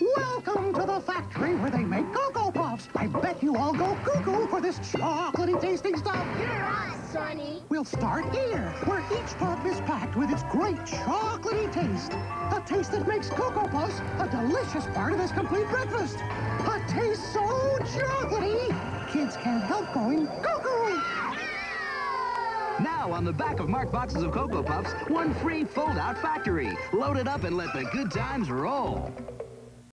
Welcome to the factory where they make Cocoa Puffs. I bet you all go cuckoo for this chocolatey tasting stuff. You're us, Sonny. We'll start here, where each puff is packed with its great chocolatey taste. A taste that makes Cocoa Puffs a delicious part of this complete breakfast. A taste so chocolatey, kids can't help going cuckoo. Now, on the back of marked boxes of Cocoa Puffs, one free fold-out factory. Load it up and let the good times roll.